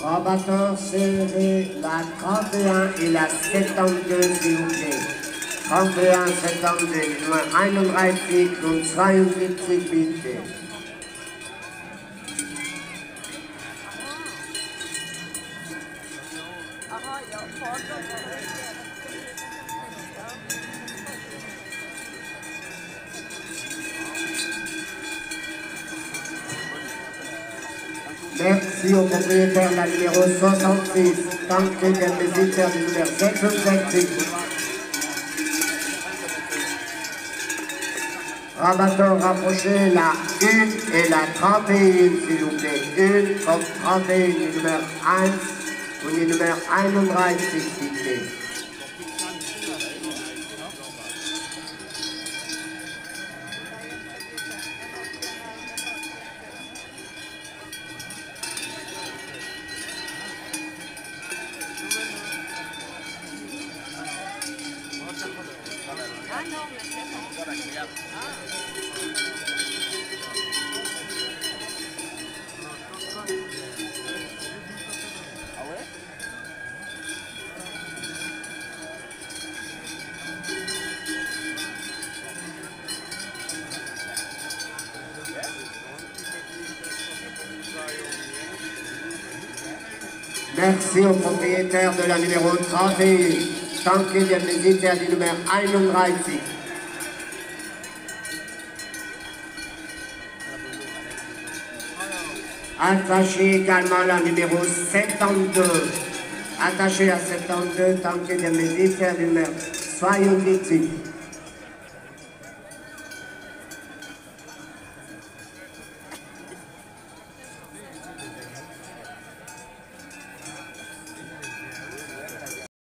Rabatteur serré la 31 et la 72, s'il vous plaît. 31, 72, Nummer 31 und 72 bitte. Merci au propriétaire la numéro 66, tant que des visiteurs du numéro 67. Rabatteur, rapprochez la 1 et la 31, s'il vous plaît. 1 comme 31, numéro 1 ou numéro 31, s'il vous plaît. Ah, no, me Merci au propriétaire de la numéro 31, tant qu'il y a visiteurs du numéro 31. Attachez également la numéro 72. Attachez à 72 tant y a visiteurs du numéro 78.